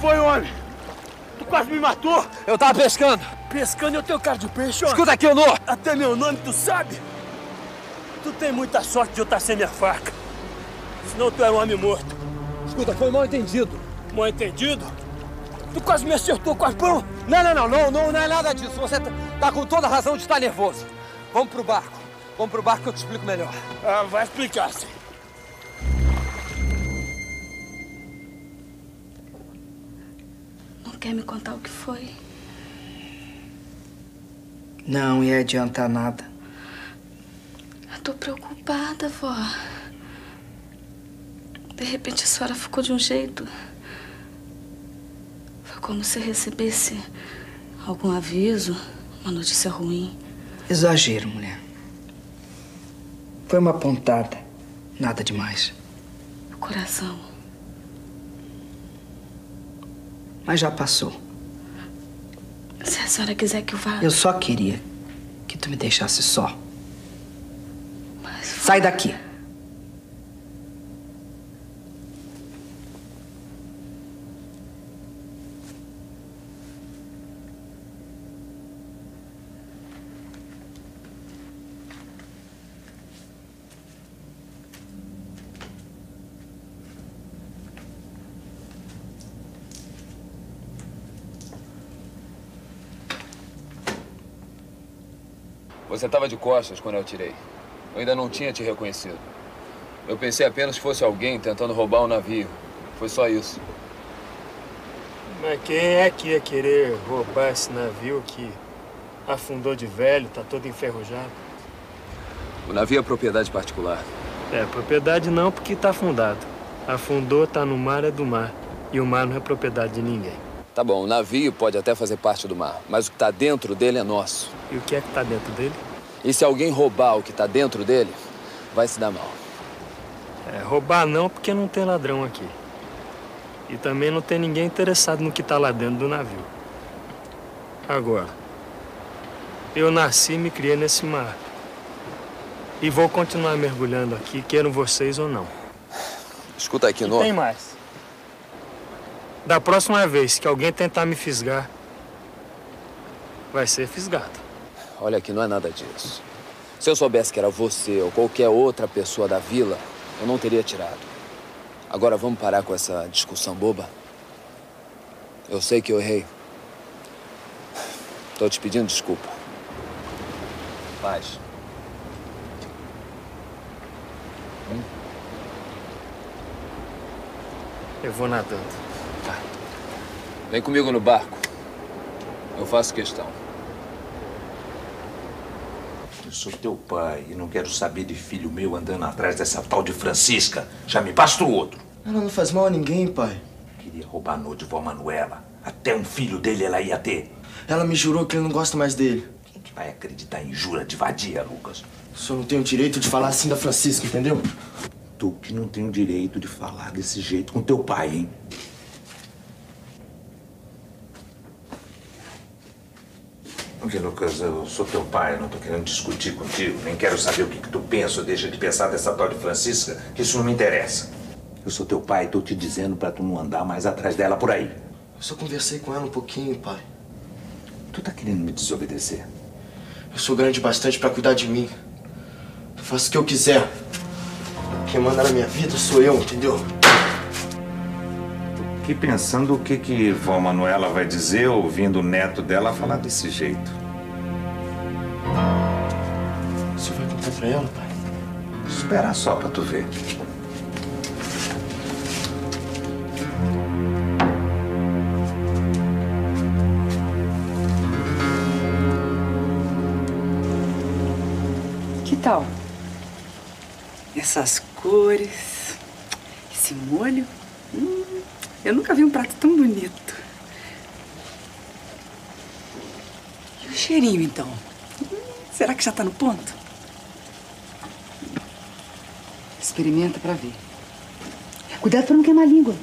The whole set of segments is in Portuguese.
foi, homem? Tu quase me matou. Eu tava pescando. Pescando eu tenho cara de peixe, ó. Escuta aqui, Onô. Até meu nome tu sabe. Tu tem muita sorte de eu estar sem minha faca. Senão tu era um homem morto. Escuta, foi mal entendido. Mal entendido? Tu quase me acertou com as mãos. Não, não, não, não, não, não é nada disso. Você tá, tá com toda a razão de estar nervoso. Vamos pro barco. Vamos pro barco que eu te explico melhor. Ah, vai explicar, sim. Não quer me contar o que foi? Não ia adiantar nada. Eu tô preocupada, vó. De repente a senhora ficou de um jeito. Foi como se recebesse algum aviso, uma notícia ruim. Exagero, mulher. Foi uma pontada. Nada demais. O coração. Mas já passou. Se a senhora quiser que eu vá. Eu só queria que tu me deixasse só. Mas, Sai daqui. Você estava de costas quando eu tirei. Eu ainda não tinha te reconhecido. Eu pensei apenas que fosse alguém tentando roubar um navio. Foi só isso. Mas quem é que ia querer roubar esse navio que afundou de velho, tá todo enferrujado? O navio é propriedade particular. É, propriedade não, porque tá afundado. Afundou, tá no mar, é do mar. E o mar não é propriedade de ninguém. Tá bom, o navio pode até fazer parte do mar, mas o que está dentro dele é nosso. E o que é que tá dentro dele? E se alguém roubar o que está dentro dele, vai se dar mal. É, roubar não, porque não tem ladrão aqui. E também não tem ninguém interessado no que tá lá dentro do navio. Agora, eu nasci e me criei nesse mar. E vou continuar mergulhando aqui, queiram vocês ou não. Escuta aqui, no. tem mais. Da próxima vez que alguém tentar me fisgar, vai ser fisgado. Olha aqui, não é nada disso. Se eu soubesse que era você ou qualquer outra pessoa da vila, eu não teria tirado. Agora vamos parar com essa discussão boba? Eu sei que eu errei. Tô te pedindo desculpa. Paz. Eu vou nadando. Vem comigo no barco. Eu faço questão. Eu sou teu pai e não quero saber de filho meu andando atrás dessa tal de Francisca. Já me basta o outro. Ela não faz mal a ninguém, pai. Queria roubar a noite de vó Manuela. Até um filho dele ela ia ter. Ela me jurou que ele não gosta mais dele. Quem que vai acreditar em jura de vadia, Lucas? O senhor não tem o direito de falar assim da Francisca, entendeu? Tu que não tem o direito de falar desse jeito com teu pai, hein? Porque, Lucas, eu sou teu pai, eu não tô querendo discutir contigo, nem quero saber o que, que tu pensa ou deixa de pensar dessa tal de Francisca, que isso não me interessa. Eu sou teu pai e tô te dizendo pra tu não andar mais atrás dela por aí. Eu só conversei com ela um pouquinho, pai. Tu tá querendo me desobedecer? Eu sou grande bastante pra cuidar de mim. Eu faço o que eu quiser. Quem manda na minha vida sou eu, entendeu? Fiquei pensando o que que vó Manuela vai dizer ouvindo o neto dela falar desse jeito. Você vai contar pra ela, pai? Espera só pra tu ver. Que tal? Essas cores, esse molho. Hum, eu nunca vi um prato tão bonito. E o cheirinho, então? Será que já tá no ponto? Experimenta pra ver. Cuidado pra não queimar a língua.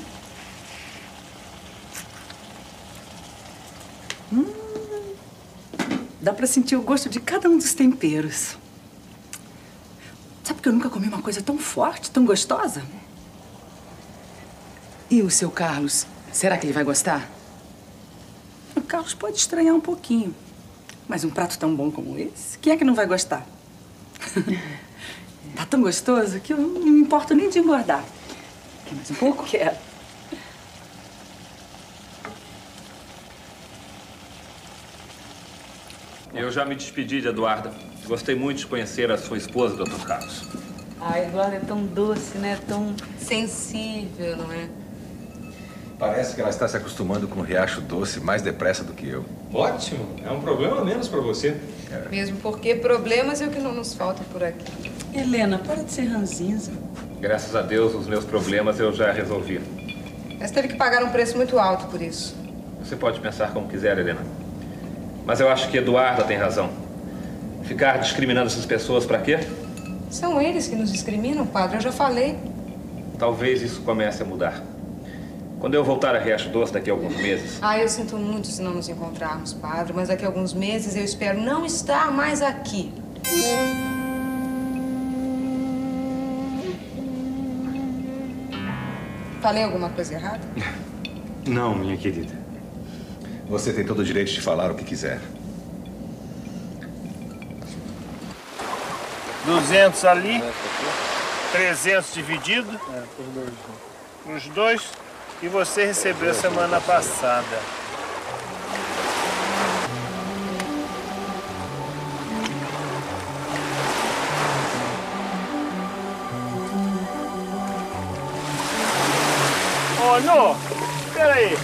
Hum, dá pra sentir o gosto de cada um dos temperos. Sabe que eu nunca comi uma coisa tão forte, tão gostosa? E o seu Carlos? Será que ele vai gostar? O Carlos pode estranhar um pouquinho. Mas um prato tão bom como esse, quem é que não vai gostar? tá tão gostoso que eu não me importo nem de engordar. Quer mais um pouco? Quero. Eu já me despedi de Eduarda. Gostei muito de conhecer a sua esposa, Dr. Carlos. A Eduarda é tão doce, né? Tão sensível, não é? Parece que ela está se acostumando com o riacho doce mais depressa do que eu. Ótimo. É um problema a menos para você. Mesmo porque problemas é o que não nos falta por aqui. Helena, para de ser ranzinza. Graças a Deus, os meus problemas eu já resolvi. Mas teve que pagar um preço muito alto por isso. Você pode pensar como quiser, Helena. Mas eu acho que Eduarda tem razão. Ficar discriminando essas pessoas para quê? São eles que nos discriminam, padre. Eu já falei. Talvez isso comece a mudar. Quando eu voltar a Riacho Doce daqui a alguns meses, Ah, eu sinto muito se não nos encontrarmos, padre. Mas daqui a alguns meses eu espero não estar mais aqui. Falei alguma coisa errada? Não, minha querida. Você tem todo o direito de falar o que quiser. 200 ali, 300 dividido. Os dois. E você recebeu semana passada. Ô, Nô, peraí.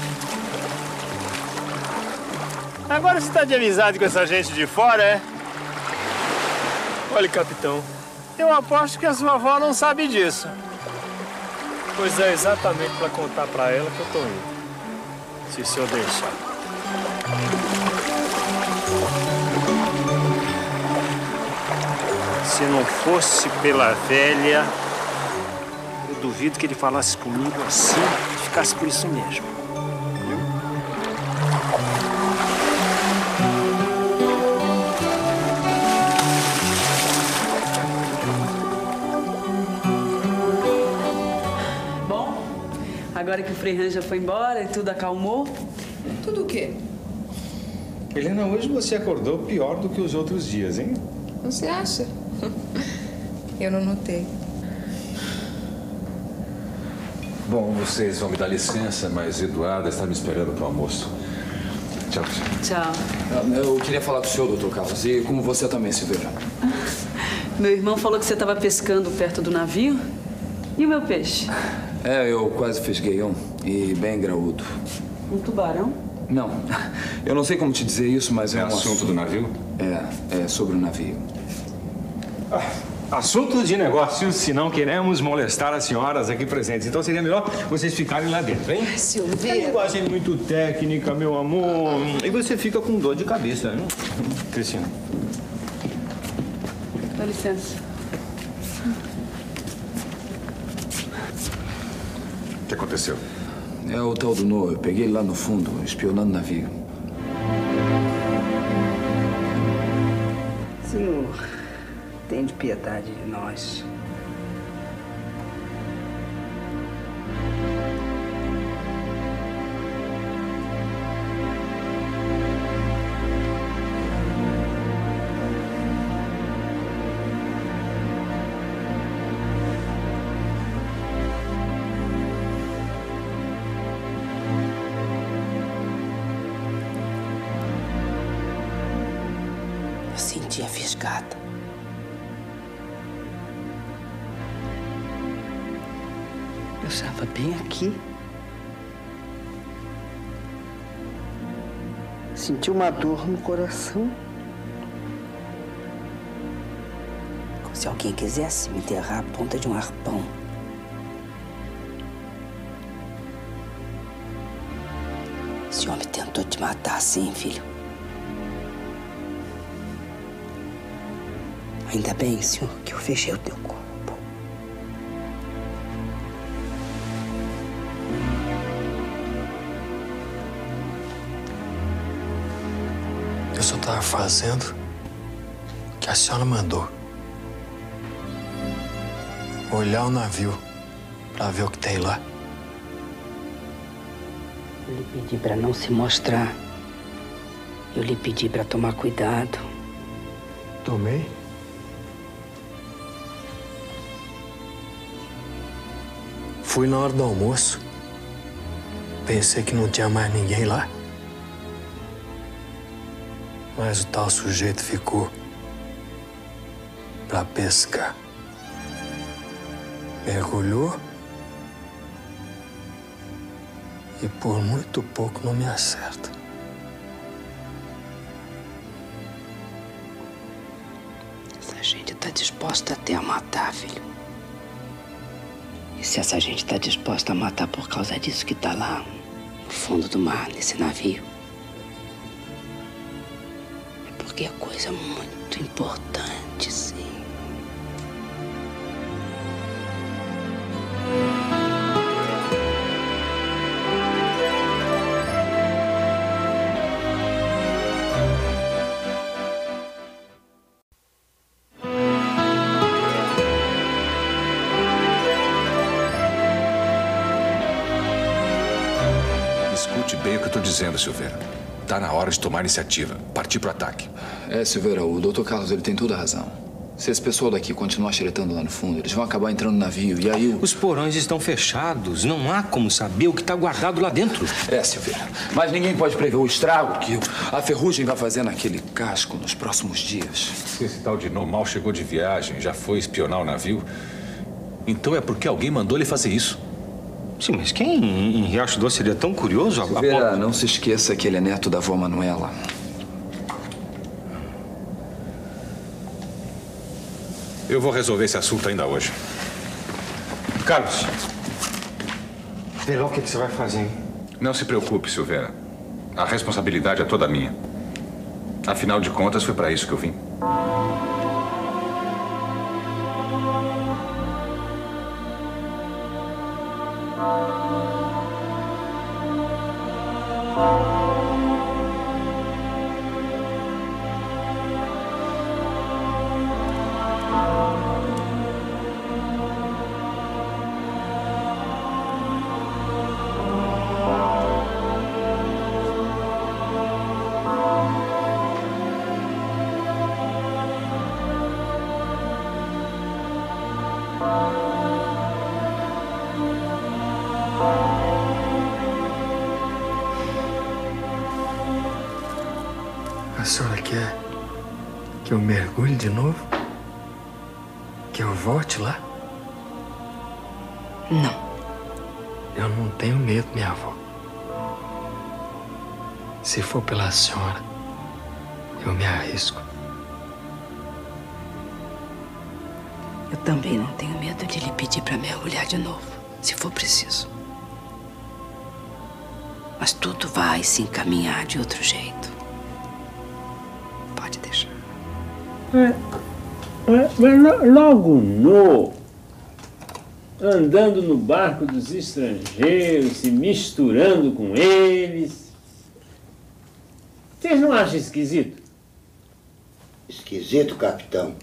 Agora você tá de amizade com essa gente de fora, é? Olha, capitão. Eu aposto que a sua avó não sabe disso. Pois é exatamente para contar para ela que eu tô indo. Se o senhor deixar. Se não fosse pela velha, eu duvido que ele falasse comigo assim e ficasse por isso mesmo. Agora que o Frei já foi embora e tudo acalmou, Tudo o quê? Helena, hoje você acordou pior do que os outros dias, hein? Você acha? Eu não notei. Bom, vocês vão me dar licença, mas Eduarda está me esperando para o almoço. Tchau, tchau. tchau. Eu queria falar com o senhor, doutor Carlos, e como você também, Silveira. Meu irmão falou que você estava pescando perto do navio. E o meu peixe? É, eu quase fisguei um, e bem graúdo. Um tubarão? Não, eu não sei como te dizer isso, mas é, É um assunto do navio? É, é sobre o navio. Assunto de negócios, se não queremos molestar as senhoras aqui presentes. Então seria melhor vocês ficarem lá dentro, hein? Silveira. É linguagem muito técnica, meu amor. E você fica com dor de cabeça, hein? Cristina. Dá licença. O que aconteceu? É o tal do Noah. Eu peguei ele lá no fundo, espionando o navio. Senhor, tende piedade de nós. Estava bem aqui. Senti uma dor no coração. Como se alguém quisesse me enterrar a ponta de um arpão. Esse homem tentou te matar assim, filho. Ainda bem, senhor, que eu fechei o teu corpo. Fazendo o que a senhora mandou. Olhar o navio pra ver o que tem lá. Eu lhe pedi para não se mostrar. Eu lhe pedi para tomar cuidado. Tomei? Fui na hora do almoço. Pensei que não tinha mais ninguém lá. Mas o tal sujeito ficou para pescar. Mergulhou e por muito pouco não me acerta. Essa gente tá disposta até a matar, filho. E se essa gente tá disposta a matar por causa disso que tá lá no fundo do mar, nesse navio? Porque é coisa muito importante, sim. Escute bem o que eu tô dizendo, Silveira. Tá na hora de tomar iniciativa. Partir pro ataque. É, Silveira, o doutor Carlos ele tem toda a razão. Se esse pessoal daqui continuar xeretando lá no fundo, eles vão acabar entrando no navio e aí o... Os porões estão fechados. Não há como saber o que está guardado lá dentro. É, Silveira. Mas ninguém pode prever o estrago que a ferrugem vai fazer naquele casco nos próximos dias. Se esse tal de normal chegou de viagem, já foi espionar o navio, então é porque alguém mandou ele fazer isso. Sim, mas quem em Riacho Doce seria tão curioso? a- a Silveira, ponto- não se esqueça que ele é neto da avó Manuela. Eu vou resolver esse assunto ainda hoje. Carlos, vê lá o que, que você vai fazer, hein? Não se preocupe, Silveira. A responsabilidade é toda minha. Afinal de contas, foi para isso que eu vim. A senhora quer que eu mergulhe de novo? Que eu volte lá? Não. Eu não tenho medo, minha avó. Se for pela senhora, eu me arrisco. Eu também não tenho medo de lhe pedir para mergulhar de novo, se for preciso. Mas tudo vai se encaminhar de outro jeito. Logo no, andando no barco dos estrangeiros, se misturando com eles. Vocês não acham esquisito? Esquisito, capitão.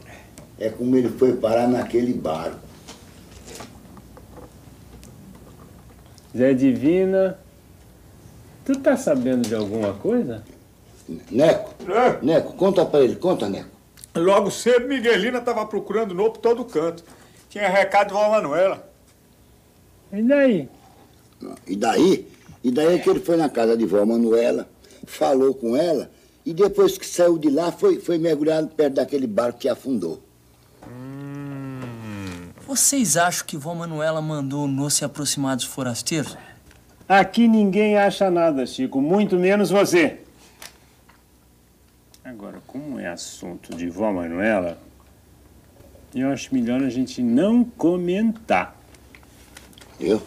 É como ele foi parar naquele barco. Zé Divina, tu tá sabendo de alguma coisa? Neco, Neco, conta pra ele, conta, Neco. Logo cedo, Miguelina estava procurando no por todo canto. Tinha recado de Vó Manuela. E daí? E daí? E daí é que ele foi na casa de vó Manuela, falou com ela, e depois que saiu de lá, foi, foi mergulhado perto daquele barco que afundou. Vocês acham que vó Manuela mandou o Nó se aproximar dos forasteiros? Aqui ninguém acha nada, Chico, muito menos você. Agora, como é assunto de vó Manuela, eu acho melhor a gente não comentar. Eu?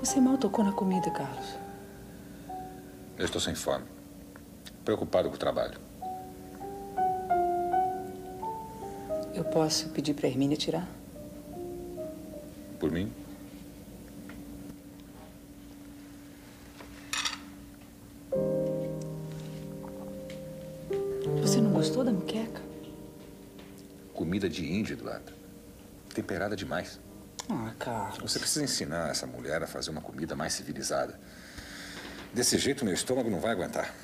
Você mal tocou na comida, Carlos. Eu estou sem fome. Preocupado com o trabalho. Eu posso pedir pra Hermínia tirar? Por mim? Você não gostou da muqueca? comida de índio, Eduardo. Temperada demais. Ah, Carlos. Você precisa ensinar essa mulher a fazer uma comida mais civilizada. Desse jeito, meu estômago não vai aguentar.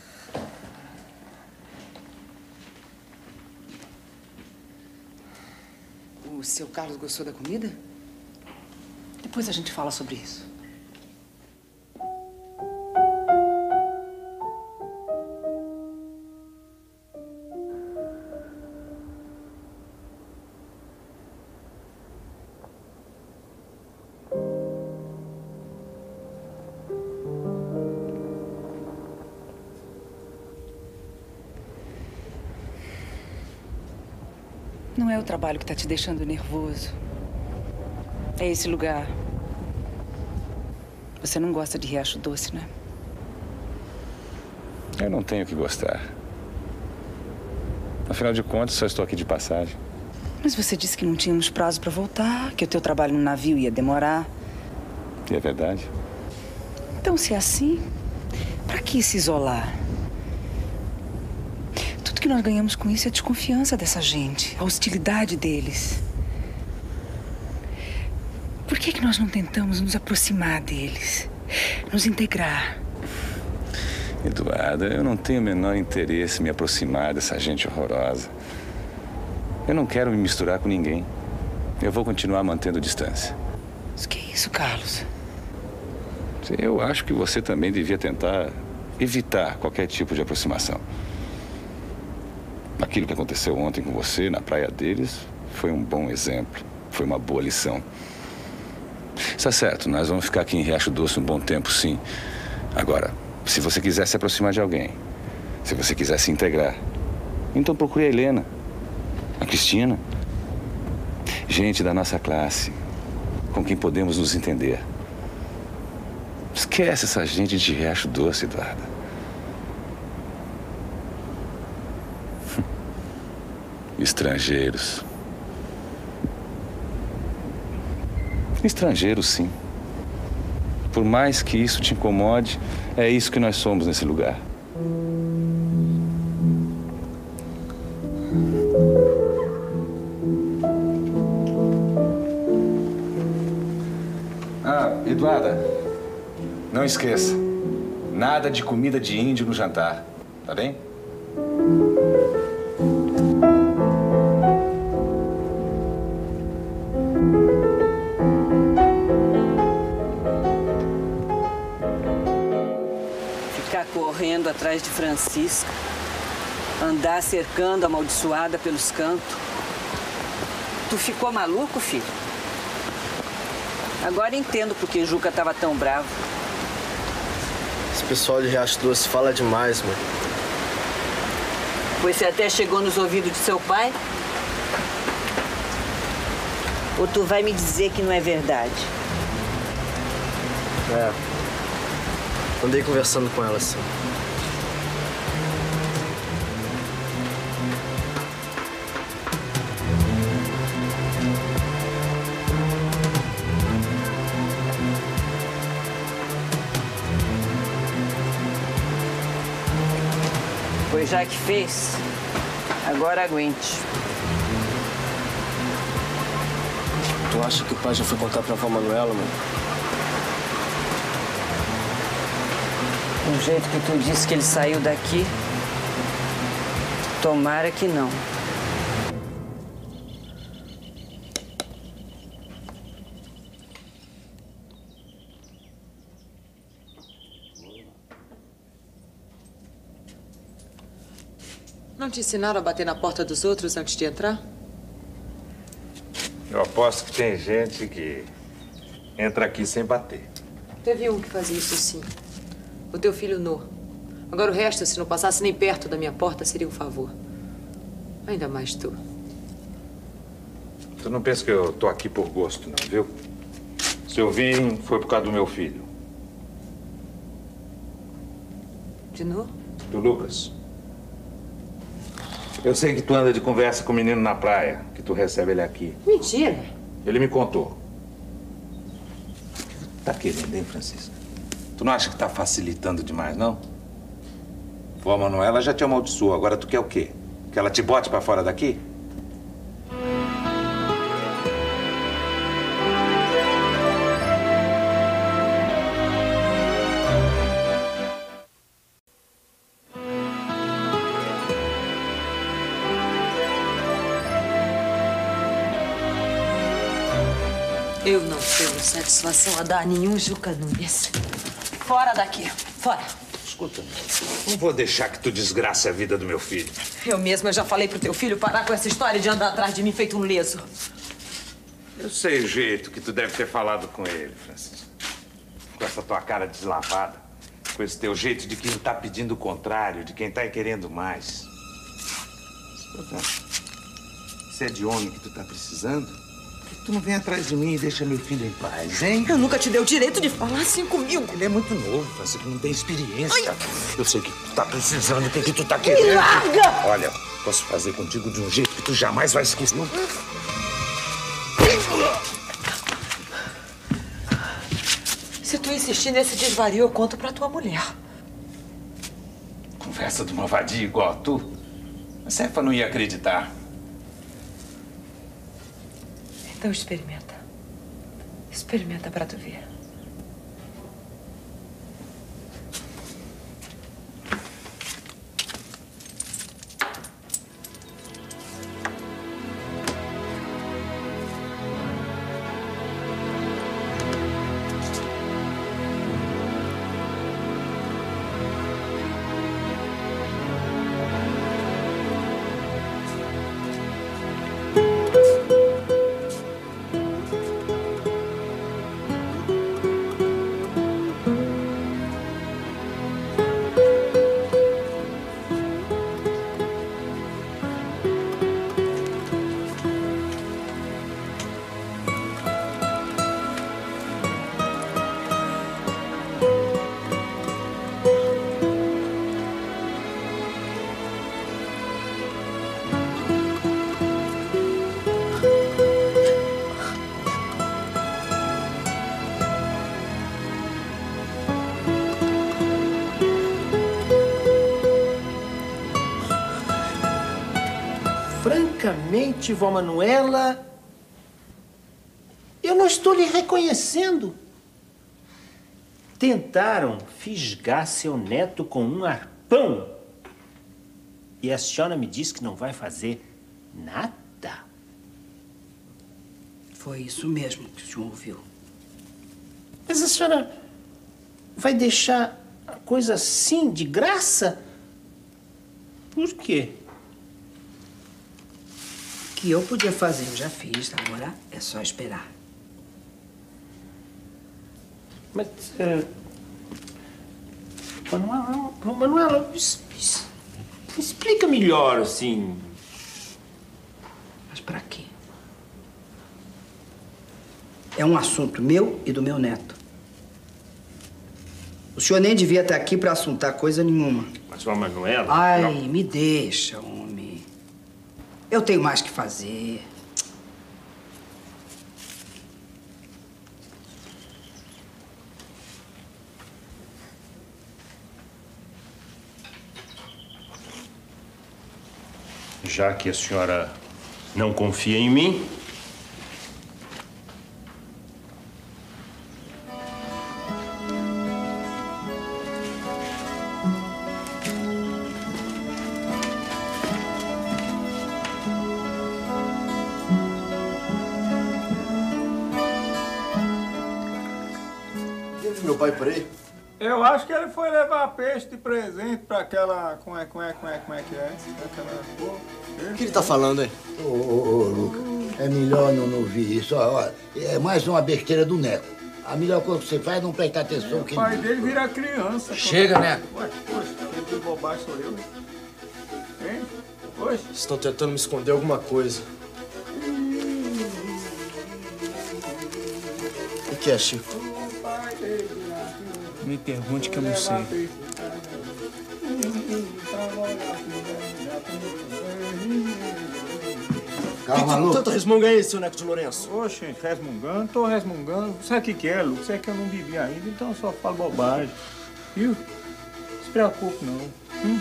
O seu Carlos gostou da comida? Depois a gente fala sobre isso. Não é o trabalho que está te deixando nervoso. É esse lugar. Você não gosta de Riacho Doce, né? Eu não tenho que gostar. Afinal de contas, só estou aqui de passagem. Mas você disse que não tínhamos prazo para voltar, que o teu trabalho no navio ia demorar. E é verdade. Então, se é assim, para que se isolar? Tudo que nós ganhamos com isso é a desconfiança dessa gente, a hostilidade deles. Por que, que nós não tentamos nos aproximar deles? Nos integrar? Eduarda, eu não tenho o menor interesse em me aproximar dessa gente horrorosa. Eu não quero me misturar com ninguém. Eu vou continuar mantendo distância. Mas que é isso, Carlos? Eu acho que você também devia tentar evitar qualquer tipo de aproximação. Aquilo que aconteceu ontem com você na praia deles foi um bom exemplo, foi uma boa lição. Está certo, nós vamos ficar aqui em Riacho Doce um bom tempo, sim. Agora, se você quiser se aproximar de alguém, se você quiser se integrar, então procure a Helena, a Cristina. Gente da nossa classe, com quem podemos nos entender. Esquece essa gente de Riacho Doce, Eduardo. Estrangeiros. Estrangeiros, sim. Por mais que isso te incomode, é isso que nós somos nesse lugar. Ah, Eduarda, não esqueça. Nada de comida de índio no jantar, tá bem? Francisca. Andar cercando a amaldiçoada pelos cantos. Tu ficou maluco, filho? Agora entendo por que Juca estava tão bravo. Esse pessoal de Riacho Doce fala demais, mãe. Pois você até chegou nos ouvidos de seu pai? Ou tu vai me dizer que não é verdade? É. Andei conversando com ela assim. Pois já que fez, agora aguente. Tu acha que o pai já foi contar pra avó Manuela, mãe? Do jeito que tu disse que ele saiu daqui, tomara que não. Te ensinaram a bater na porta dos outros antes de entrar? Eu aposto que tem gente que entra aqui sem bater. Teve um que fazia isso sim. O teu filho No. Agora o resto, se não passasse nem perto da minha porta, seria um favor. Ainda mais tu. Tu não pensa que eu tô aqui por gosto, não, viu? Se eu vim, foi por causa do meu filho, De No? do Lucas. Eu sei que tu anda de conversa com o menino na praia, que tu recebe ele aqui. Mentira. Ele me contou. Tá querendo, hein, Francisca? Tu não acha que tá facilitando demais, não? Vó Manuela já te amaldiçoou, agora tu quer o quê? Que ela te bote pra fora daqui? Satisfação a dar nenhum Juca Nunes. Fora daqui. Fora. Escuta, não vou deixar que tu desgrace a vida do meu filho. Eu mesma já falei pro teu filho parar com essa história de andar atrás de mim feito um leso. Eu sei o jeito que tu deve ter falado com ele, Francisco. Com essa tua cara deslavada. Com esse teu jeito de quem tá pedindo o contrário, de quem tá querendo mais. Escuta, se é de homem que tu tá precisando, tu não vem atrás de mim e deixa meu filho em paz, hein? Eu nunca te dei o direito de falar assim comigo. Ele é muito novo, Francisco, não tem experiência. Eu sei o que tu tá precisando, o que, que tu tá querendo. larga! Olha, posso fazer contigo de um jeito que tu jamais vai esquecer. Se tu insistir nesse desvario, eu conto pra tua mulher. Conversa de uma vadia igual a tu. A Cefa não ia acreditar. Então experimenta. Experimenta pra tu ver. Francamente, vó Manuela, eu não estou lhe reconhecendo. Tentaram fisgar seu neto com um arpão. E a senhora me diz que não vai fazer nada? Foi isso mesmo que o senhor ouviu. Mas a senhora vai deixar a coisa assim, de graça? Por quê? O que eu podia fazer, eu já fiz. Agora é só esperar. Mas. É... Manuela, Manuela es- es- explica melhor, assim. Mas pra quê? É um assunto meu e do meu neto. O senhor nem devia estar aqui pra assuntar coisa nenhuma. Mas, Manuela. Ai, não. me deixa, homem. Eu tenho mais que fazer. Já que a senhora não confia em mim, levar peixe de presente pra aquela. Como é, como é, como é, como é que é? Aquela. O que ele tá falando aí? Ô, ô, ô, Luca, é melhor não, não ouvir isso. Ó, ó, é mais uma besteira do Neco. A melhor coisa que você faz é não prestar atenção O pai ele dele vira criança. Chega? Neco. Ué, poxa, quem de bobagem sou eu, hein? Hein? Poxa. Estão tentando me esconder alguma coisa. O que é, Chico? Me pergunte que eu não sei. Calma, Lu. Tanto resmunga aí, seu Neco de Lourenço. Oxe, resmungando, tô resmungando. Sabe o que, que é, Lu? Você é que eu não bebi ainda, então eu só falo bobagem. Viu? Não se preocupe, não. Hum?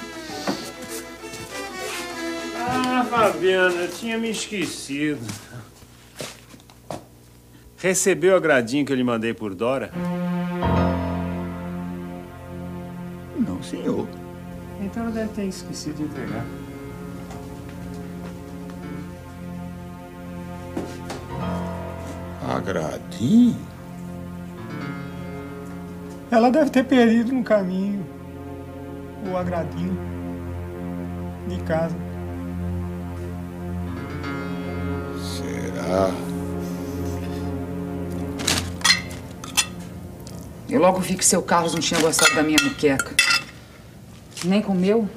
Ah, Fabiano, eu tinha me esquecido. Recebeu o agradinho que eu lhe mandei por Dora? Então ela deve ter esquecido de entregar. agradinho? Ela deve ter perdido no caminho o agradinho de casa. Será? Eu logo vi que seu Carlos não tinha gostado da minha muqueca. Nem comeu.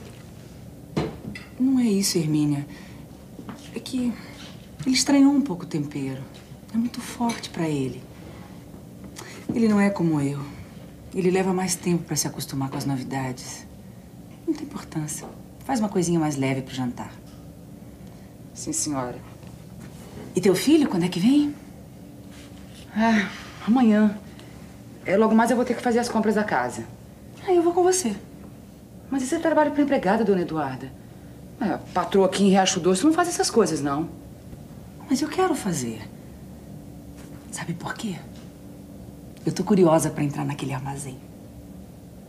Não é isso, Hermínia. É que ele estranhou um pouco o tempero. É muito forte pra ele. Ele não é como eu. Ele leva mais tempo pra se acostumar com as novidades. Não tem importância. Faz uma coisinha mais leve pro jantar. Sim, senhora. E teu filho, quando é que vem? Ah, amanhã. É, logo mais eu vou ter que fazer as compras da casa. Ah, eu vou com você. Mas isso é trabalho para empregada, dona Eduarda. É, patroa aqui em Riacho Doce não faz essas coisas, não. Mas eu quero fazer. Sabe por quê? Eu tô curiosa pra entrar naquele armazém.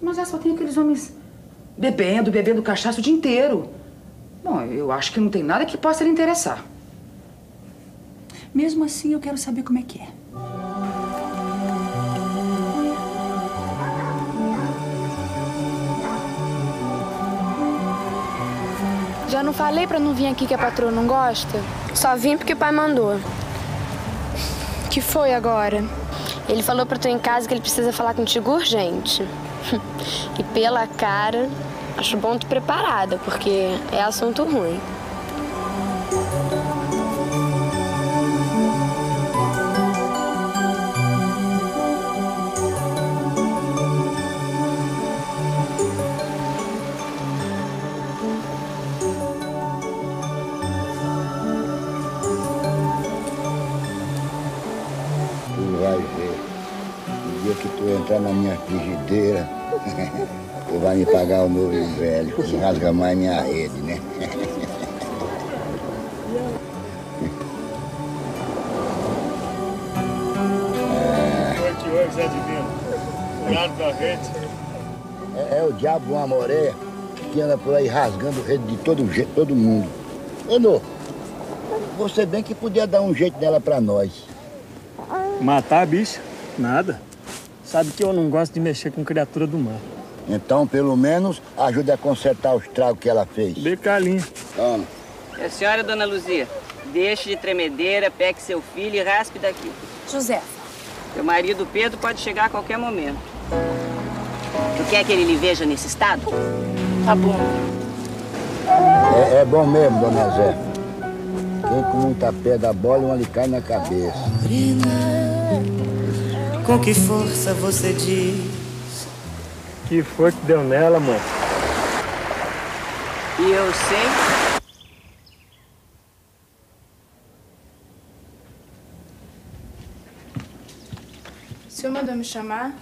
Mas lá só tem aqueles homens bebendo, bebendo cachaça o dia inteiro. Bom, eu acho que não tem nada que possa lhe interessar. Mesmo assim, eu quero saber como é que é. Já não falei pra não vir aqui que a patroa não gosta? Só vim porque o pai mandou. Que foi agora? Ele falou pra tu em casa que ele precisa falar contigo urgente. e pela cara, acho bom tu preparada, porque é assunto ruim. Que entrar na minha frigideira, tu vai me pagar o novo e o velho. Não rasga mais minha rede, né? Zé Divino. Cuidado da rede. É, é o diabo uma moreia que anda por aí rasgando rede de todo jeito, todo mundo. Ô, Nô, você bem que podia dar um jeito nela pra nós. Matar a bicha? Nada. Sabe que eu não gosto de mexer com criatura do mar. Então, pelo menos, ajude a consertar os tragos que ela fez. Becalinho. Toma. É a senhora, dona Luzia, deixe de tremedeira, pegue seu filho e raspe daqui. José. Seu marido Pedro pode chegar a qualquer momento. Tu quer que ele lhe veja nesse estado? Tá bom. É, é bom mesmo, dona Zé. Quem com muita pé da bola, uma lhe cai na cabeça. Com que força você diz? Que foi que deu nela, mano? E eu sei. O senhor mandou me chamar?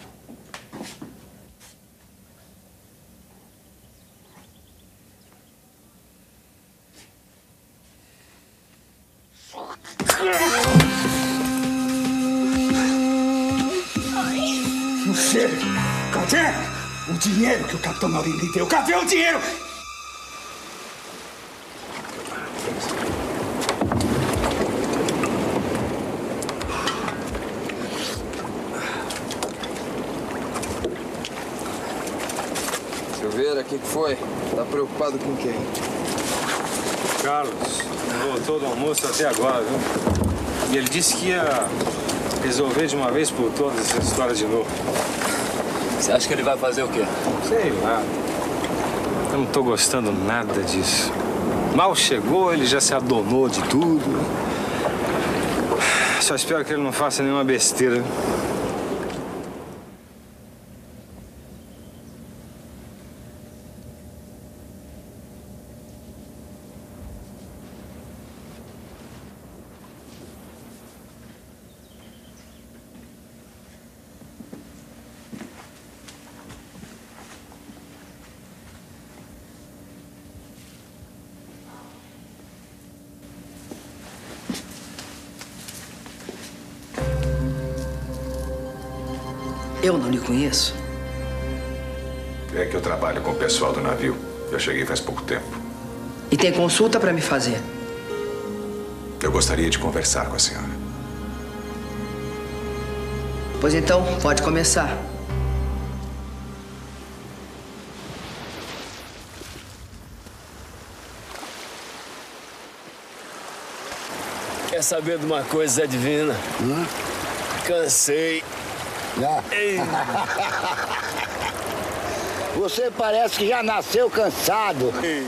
O dinheiro que o Capitão Maurinho lhe deu? Cadê o dinheiro? Silveira, o que, que foi? Tá preocupado com quem? Carlos não voltou do almoço até agora, viu? E ele disse que ia resolver de uma vez por todas essa história de novo. Você acha que ele vai fazer o quê? Sei lá. Eu não tô gostando nada disso. Mal chegou, ele já se adonou de tudo. Só espero que ele não faça nenhuma besteira. Conheço. É que eu trabalho com o pessoal do navio. Eu cheguei faz pouco tempo. E tem consulta pra me fazer. Eu gostaria de conversar com a senhora. Pois então, pode começar. Quer saber de uma coisa, Zé Divina? Cansei. Ei. Você parece que já nasceu cansado. Aquele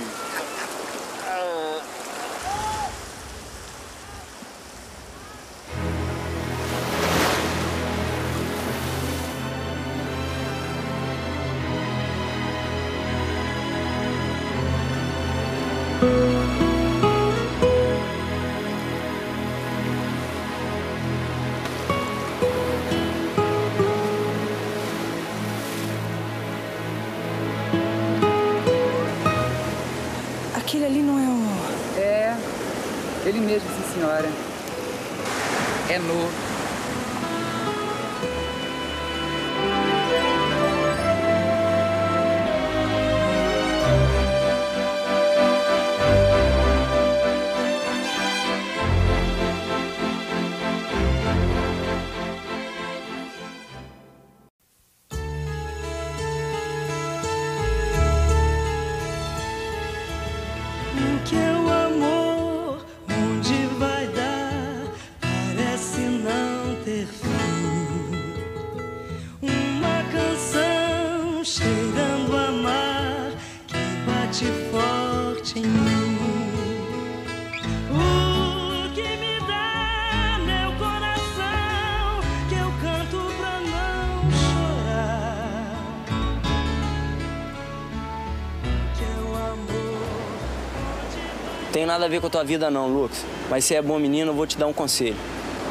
Tem nada a ver com a tua vida não, Lucas. Mas se é bom menino, eu vou te dar um conselho.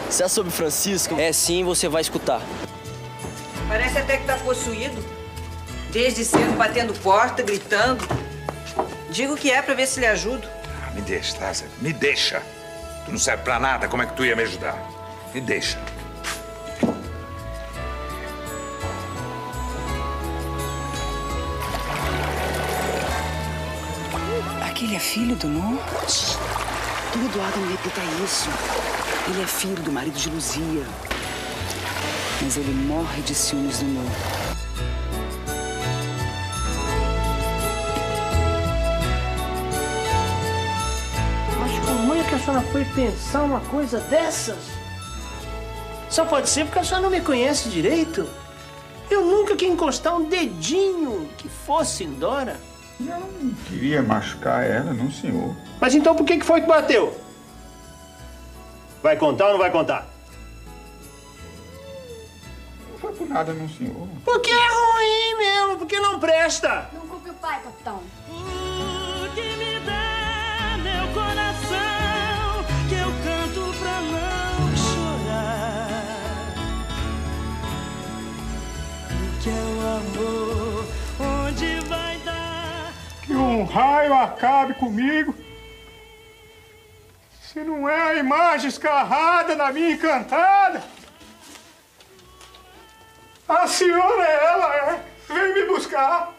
Se é sobre Francisco, é sim, você vai escutar. Parece até que tá possuído. Desde cedo batendo porta, gritando. Digo que é pra ver se lhe ajudo. Ah, me deixa, tá? Me deixa. Tu não serve pra nada, como é que tu ia me ajudar? Me deixa. Filho do Nó? Do Eduardo não repita isso. Ele é filho do marido de Luzia. Mas ele morre de ciúmes do Nó. Mas como é que a senhora foi pensar uma coisa dessas? Só pode ser porque a senhora não me conhece direito. Eu nunca quis encostar um dedinho que fosse em Dora. Não queria machucar ela, não, senhor. Mas então por que foi que bateu? Vai contar ou não vai contar? Não foi por nada, não, senhor. Porque é ruim mesmo, porque não presta. Não culpe o pai, capitão. O que me dá meu coração que eu canto pra não chorar. O que é o amor? Um raio acabe comigo. Se não é a imagem escarrada na minha encantada. A senhora é ela, é. Vem me buscar.